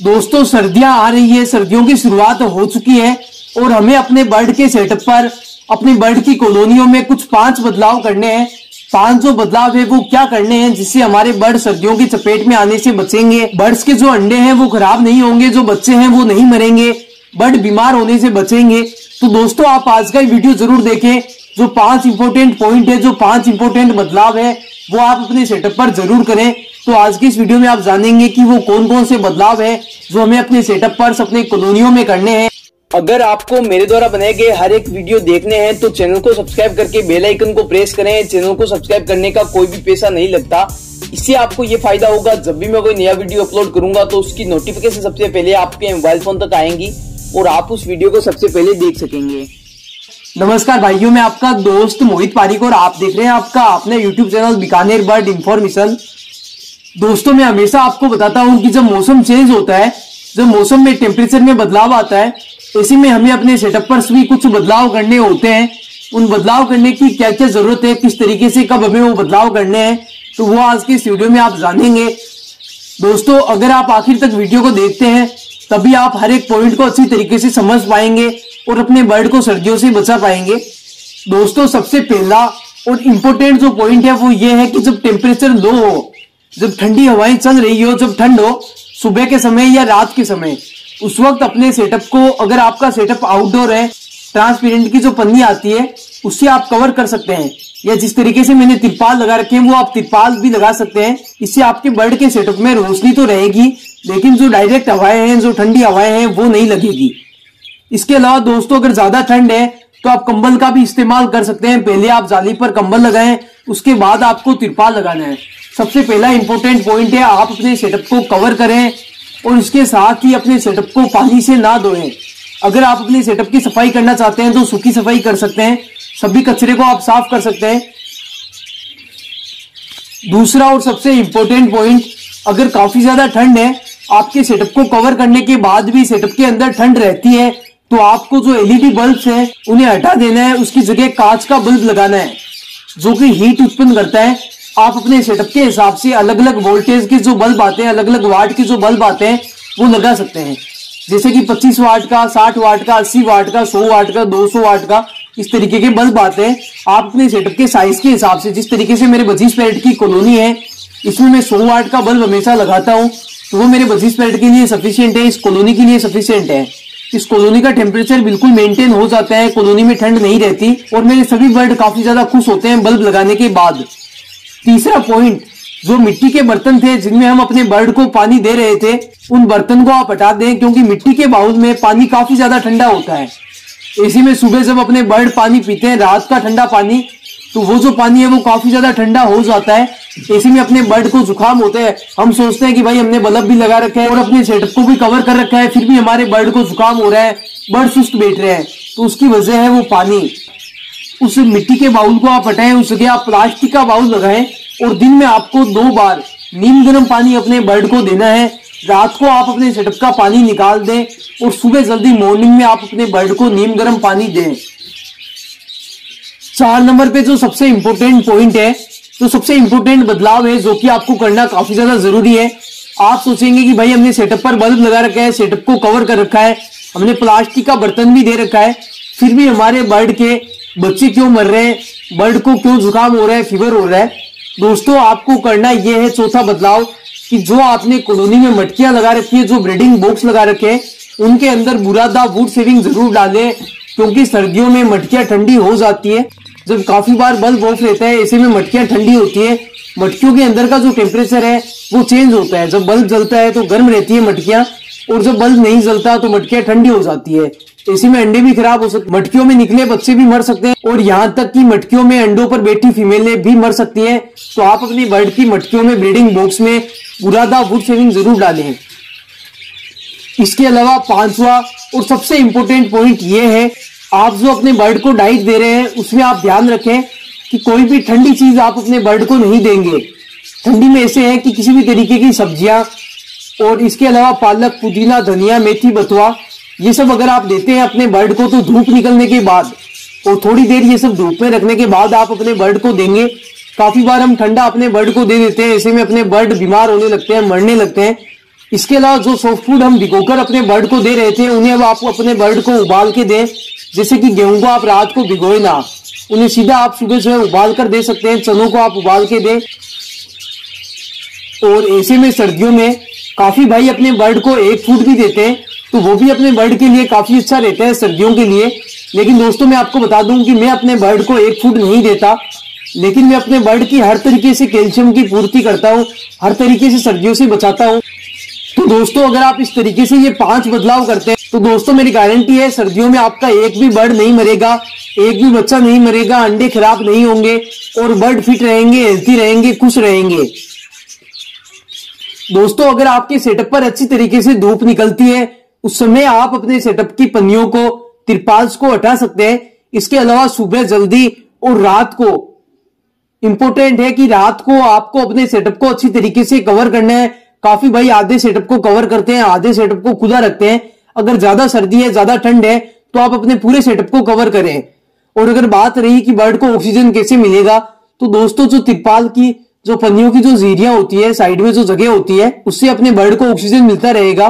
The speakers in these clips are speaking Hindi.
दोस्तों, सर्दियाँ आ रही है, सर्दियों की शुरुआत हो चुकी है और हमें अपने बर्ड के सेटअप पर, अपनी बर्ड की कॉलोनियों में कुछ पाँच बदलाव करने हैं। पाँच जो बदलाव है, वो क्या करने हैं, जिससे हमारे बर्ड सर्दियों की चपेट में आने से बचेंगे। बर्ड्स के जो अंडे हैं, वो खराब नहीं होंगे, जो बच्चे हैं, वो नहीं मरेंगे। बर्ड बीमार होने से बचेंगे। तो दोस्तों, आप आज का वीडियो ज़रूर देखें। जो पाँच इंपोर्टेंट पॉइंट है, जो पाँच इंपोर्टेंट बदलाव है, वो आप अपने सेटअप पर ज़रूर करें। तो आज की इस वीडियो में आप जानेंगे कि वो कौन कौन से बदलाव है जो हमें अपने सेटअप पर, अपने कॉलोनियों में करने हैं। अगर आपको मेरे द्वारा बनाए गए हर एक वीडियो देखने हैं तो चैनल को सब्सक्राइब करके बेल आइकन को प्रेस करें। चैनल को सब्सक्राइब करने का कोई भी पैसा नहीं लगता। इससे आपको ये फ़ायदा होगा, जब भी मैं कोई नया वीडियो अपलोड करूँगा तो उसकी नोटिफिकेशन सबसे पहले आपके मोबाइल फ़ोन तक आएँगी और आप उस वीडियो को सबसे पहले देख सकेंगे। नमस्कार भाइयों, मैं आपका दोस्त मोहित पारिक और आप देख रहे हैं आपका अपने YouTube channel Bikaner bird information दोस्तों, मैं हमेशा आपको बताता हूँ कि जब मौसम चेंज होता है, जब मौसम में टेम्परेचर में बदलाव आता है इसी में हमें अपने सेटअप पर भी कुछ बदलाव करने होते हैं। उन बदलाव करने की क्या क्या ज़रूरत है, किस तरीके से कब हमें वो बदलाव करने हैं तो वो आज के इस वीडियो में आप जानेंगे। दोस्तों, अगर आप आखिर तक वीडियो को देखते हैं, तभी आप हर एक पॉइंट को अच्छी तरीके से समझ पाएँगे और अपने बर्ड को सर्दियों से बचा पाएँगे। दोस्तों, सबसे पहला और इम्पोर्टेंट जो पॉइंट है, वो ये है कि जब टेम्परेचर लो हो जब ठंडी हवाएँ चल रही हो, जब ठंड हो, सुबह के समय या रात के समय, उस वक्त अपने सेटअप को, अगर आपका सेटअप आउटडोर है ट्रांसपेरेंट की जो पन्नी आती है, उससे आप कवर कर सकते हैं। या जिस तरीके से मैंने तिरपाल लगा रखे हैं, वो आप तिरपाल भी लगा सकते हैं। इससे आपके बर्ड के सेटअप में रोशनी तो रहेगी, लेकिन जो डायरेक्ट हवाएँ हैं, जो ठंडी हवाएँ हैं, वो नहीं लगेगी। इसके अलावा दोस्तों, अगर ज़्यादा ठंड है तो आप कंबल का भी इस्तेमाल कर सकते हैं। पहले आप जाली पर कंबल लगाएँ, उसके बाद आपको तिरपाल लगाना है। सबसे पहला इंपॉर्टेंट पॉइंट है, आप अपने सेटअप को कवर करें और उसके साथ ही अपने सेटअप को पानी से ना धोएँ। अगर आप अपने सेटअप की सफ़ाई करना चाहते हैं तो सूखी सफ़ाई कर सकते हैं। सभी कचरे को आप साफ़ कर सकते हैं। दूसरा और सबसे इंपॉर्टेंट पॉइंट अगर काफ़ी ज़्यादा ठंड है, आपके सेटअप को कवर करने के बाद भी सेटअप के अंदर ठंड रहती है तो आपको जो एलईडी बल्ब है, उन्हें हटा देना है। उसकी जगह कांच का बल्ब लगाना है, जो कि हीट उत्पन्न करता है। आप अपने सेटअप के हिसाब से अलग अलग वोल्टेज के जो बल्ब आते हैं अलग अलग वाट के जो बल्ब आते हैं, वो लगा सकते हैं। जैसे कि 25 वाट का 60 वाट का 80 वाट का 100 वाट का 200 वाट का, इस तरीके के बल्ब आते हैं। आप अपने सेटअप के साइज़ के हिसाब से, जिस तरीके से मेरे बजीज पैरेट की कॉलोनी है, इसमें मैं 100 वाट का बल्ब हमेशा लगाता हूँ तो वो मेरे बजीज पैरेट के लिए सफिशियंट है, इस कॉलोनी के लिए सफिशियंट है। इस कॉलोनी का टेम्परेचर बिल्कुल मेंटेन हो जाता है कॉलोनी में ठंड नहीं रहती, और मेरे सभी बर्ड काफ़ी ज़्यादा खुश होते हैं बल्ब लगाने के बाद। तीसरा पॉइंट जो मिट्टी के बर्तन थे, जिनमें हम अपने बर्ड को पानी दे रहे थे, उन बर्तन को आप हटा दें, क्योंकि मिट्टी के बाउल में पानी काफ़ी ज़्यादा ठंडा होता है। इसी में सुबह जब अपने बर्ड पानी पीते हैं, रात का ठंडा पानी तो वो जो पानी है, वो काफ़ी ज़्यादा ठंडा हो जाता है। इसी में अपने बर्ड को जुकाम होता है। हम सोचते हैं कि भाई, हमने बल्ब भी लगा रखा है और अपने सेटअप को भी कवर कर रखा है, फिर भी हमारे बर्ड को जुकाम हो रहा है, बर्ड सुस्त बैठ रहे हैं। तो उसकी वजह है वो पानी। उस मिट्टी के बाउल को आप हटाएँ उस जगह आप प्लास्टिक का बाउल लगाएँ और दिन में आपको दो बार नीम गर्म पानी अपने बर्ड को देना है। रात को आप अपने सेटअप का पानी निकाल दें और सुबह जल्दी मॉर्निंग में आप अपने बर्ड को नीम गर्म पानी दें। चार नंबर पे जो सबसे इंपॉर्टेंट पॉइंट है, जो सबसे इंपॉर्टेंट बदलाव है, जो कि आपको करना काफ़ी ज़्यादा ज़रूरी है। आप सोचेंगे कि भाई हमने सेटअप पर बल्ब लगा रखा है, सेटअप को कवर कर रखा है, हमने प्लास्टिक का बर्तन भी दे रखा है, फिर भी हमारे बर्ड के बच्चे क्यों मर रहे हैं? बर्ड को क्यों जुकाम हो रहा है? फीवर हो रहा है? दोस्तों, आपको करना यह है चौथा बदलाव कि जो आपने कॉलोनी में मटकियाँ लगा रखी है, जो ब्रीडिंग बॉक्स लगा रखे हैं, उनके अंदर बुरादा वुड सेविंग ज़रूर डालें, क्योंकि सर्दियों में मटकियाँ ठंडी हो जाती है। जब काफ़ी बार बल्ब ऑफ़ रहता है, ऐसे में मटकियाँ ठंडी होती है। मटकियों के अंदर का जो टेम्परेचर है, वो चेंज होता है। जब बल्ब जलता है तो गर्म रहती है मटकियाँ, और जब बल्ब नहीं जलता तो मटकियाँ ठंडी हो जाती है। इसी में अंडे भी खराब हो सकते मटकियों में निकले बच्चे भी मर सकते हैं। और यहाँ तक कि मटकियों में अंडों पर बैठी फीमेलें भी मर सकती हैं। तो आप अपनी बर्ड की मटकियों में ब्रीडिंग बॉक्स में बुरादा वुड सेविंग ज़रूर डालें। इसके अलावा पांचवा और सबसे इम्पोर्टेंट पॉइंट ये है, आप जो अपने बर्ड को डाइट दे रहे हैं, उसमें आप ध्यान रखें कि कोई भी ठंडी चीज़ आप अपने बर्ड को नहीं देंगे। ठंडी में ऐसे है कि किसी भी तरीके की सब्ज़ियाँ। और इसके अलावा पालक, पुदीना, धनिया, मेथी, बथुआ ये सब अगर आप देते हैं अपने बर्ड को तो धूप निकलने के बाद और थोड़ी देर ये सब धूप में रखने के बाद आप अपने बर्ड को देंगे। काफ़ी बार हम ठंडा अपने बर्ड को दे देते हैं, ऐसे में अपने बर्ड बीमार होने लगते हैं, मरने लगते हैं। इसके अलावा जो सॉफ्ट फ़ूड हम भिगोकर अपने बर्ड को दे रहे थे, उन्हें अब आप अपने बर्ड को उबाल के दें। जैसे कि गेहूँ को आप रात को भिगोए ना, उन्हें सीधा आप सुबह सुबह उबाल कर दे सकते हैं, चनों को आप उबाल के दें। और ऐसे में सर्दियों में काफ़ी भाई अपने बर्ड को एक फ़ूड भी देते हैं। तो वो भी अपने बर्ड के लिए काफ़ी अच्छा रहता है, सर्दियों के लिए। लेकिन दोस्तों, मैं आपको बता दूँ कि मैं अपने बर्ड को एक फ़ूड नहीं देता, लेकिन मैं अपने बर्ड की हर तरीके से कैल्शियम की पूर्ति करता हूँ, हर तरीके से सर्दियों से बचाता हूँ। तो दोस्तों, अगर आप इस तरीके से ये पाँच बदलाव करते हैं तो दोस्तों, मेरी गारंटी है, सर्दियों में आपका एक भी बर्ड नहीं मरेगा, एक भी बच्चा नहीं मरेगा, अंडे खराब नहीं होंगे, और बर्ड फिट रहेंगे हेल्थी रहेंगे, खुश रहेंगे। दोस्तों, अगर आपके सेटअप पर अच्छी तरीके से धूप निकलती है उस समय आप अपने सेटअप की पन्नियों को, तिरपाल्स को हटा सकते हैं। इसके अलावा सुबह जल्दी और रात को। इंपोर्टेंट है कि रात को आपको अपने सेटअप को अच्छी तरीके से कवर करना है। काफ़ी भाई आधे सेटअप को कवर करते हैं, आधे सेटअप को खुला रखते हैं। अगर ज़्यादा सर्दी है, ज़्यादा ठंड है तो आप अपने पूरे सेटअप को कवर करें। और अगर बात रही कि बर्ड को ऑक्सीजन कैसे मिलेगा तो दोस्तों जो तिरपाल की, जो पन्नियों की जो जीरिया होती है साइड में जो जगह होती है, उससे अपने बर्ड को ऑक्सीजन मिलता रहेगा।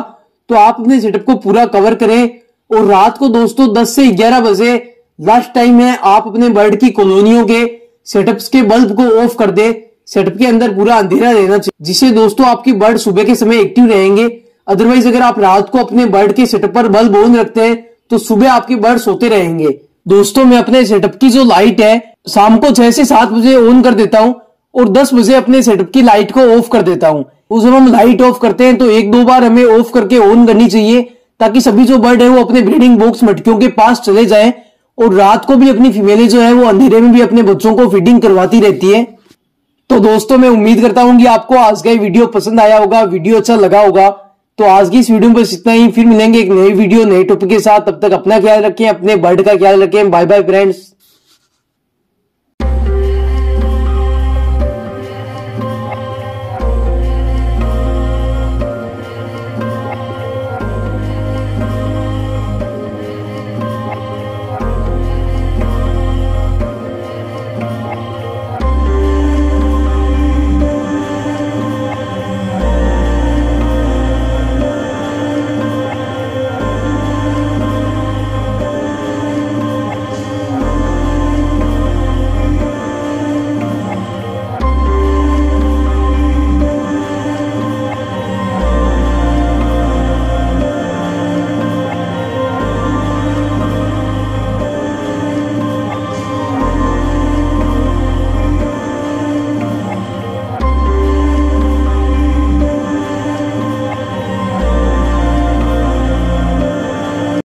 तो आप अपने सेटअप को पूरा कवर करें। और रात को दोस्तों 10 से 11 बजे लास्ट टाइम है, आप अपने बर्ड की कॉलोनियों के सेटअप्स के बल्ब को ऑफ़ कर दे। सेटअप के अंदर पूरा अंधेरा रहना चाहिए, जिससे दोस्तों आपकी बर्ड सुबह के समय एक्टिव रहेंगे। अदरवाइज़ अगर आप रात को अपने बर्ड के सेटअप पर बल्ब ऑन रखते हैं तो सुबह आपके बर्ड सोते रहेंगे। दोस्तों मैं अपने सेटअप की जो लाइट है, शाम को छह से सात बजे ऑन कर देता हूँ, और दस बजे अपने सेटअप की लाइट को ऑफ़ कर देता हूँ। उस जब हम लाइट ऑफ़ करते हैं तो एक दो बार हमें ऑफ़ करके ऑन करनी चाहिए, ताकि सभी जो बर्ड है वो अपने ब्रीडिंग बॉक्स मटकियों के पास चले जाए, और रात को भी अपनी फीमेलें जो है वो अंधेरे में भी अपने बच्चों को फीडिंग करवाती रहती है। तो दोस्तों, मैं उम्मीद करता हूँ कि आपको आज का वीडियो पसंद आया होगा वीडियो अच्छा लगा होगा। तो आज की इस वीडियो में बस इतना ही, फिर मिलेंगे एक नई वीडियो नए टॉपिक के साथ। तब तक अपना ख्याल रखें, अपने बर्ड का ख्याल रखें। Bye bye friends